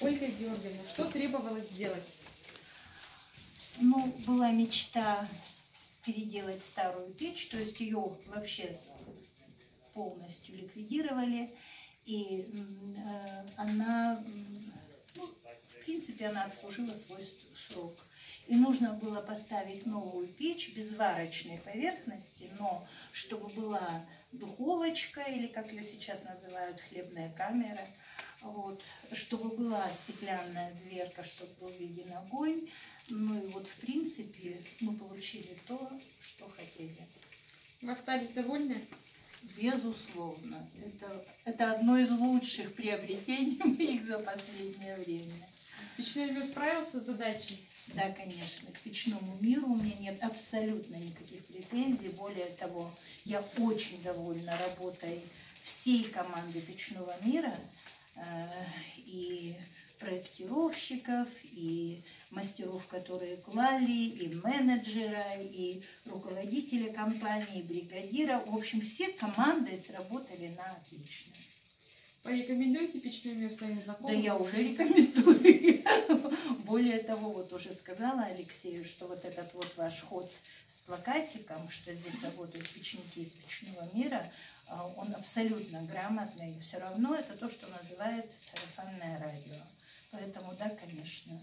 Ольга Георгиевна, что требовалось сделать? Ну, была мечта переделать старую печь, то есть ее вообще полностью ликвидировали, и э, она, ну, в принципе, она отслужила свой срок. И нужно было поставить новую печь без варочной поверхности, но чтобы была духовочка, или как ее сейчас называют, хлебная камера, вот, чтобы была стеклянная дверка, чтобы был виден огонь. Ну и вот, в принципе, мы получили то, что хотели. Вы остались довольны? Безусловно. Это, это одно из лучших приобретений моих за последнее время. Печной мир справился с задачей? Да, конечно, к печному миру у меня нет абсолютно никаких претензий. Более того, я очень довольна работой всей команды печного мира проектировщиков, и мастеров, которые клали, и менеджера, и руководителя компании, и бригадира. В общем, все команды сработали на отлично. Порекомендуете печной мир своим Да знакомым? я уже рекомендую. Более того, вот уже сказала Алексею, что вот этот вот ваш ход с плакатиком, что здесь работают печники из печного мира, а, он абсолютно грамотный. Все равно это то, что. Поэтому да, конечно.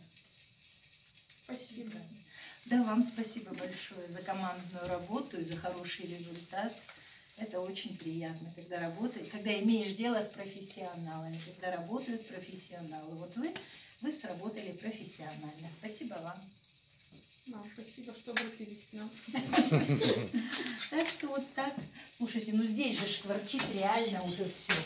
Спасибо. Да, вам спасибо большое за командную работу и за хороший результат. Это очень приятно, когда работаешь, когда имеешь дело с профессионалами, когда работают профессионалы. Вот вы, вы сработали профессионально. Спасибо вам. Вам спасибо, что обратились к нам. Так что вот так. Слушайте, ну здесь же шкварчит реально уже все.